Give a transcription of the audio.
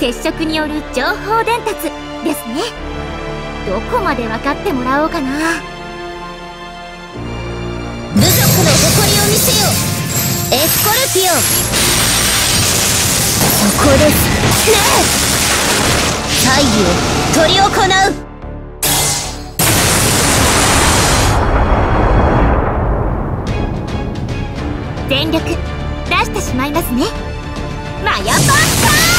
接触による情報伝達ですね。どこまで分かってもらおうかな。部族の誇りを見せよエスコルピオン。そこです。ねえ。大義を執り行う。全力出してしまいますね。マヤパンパン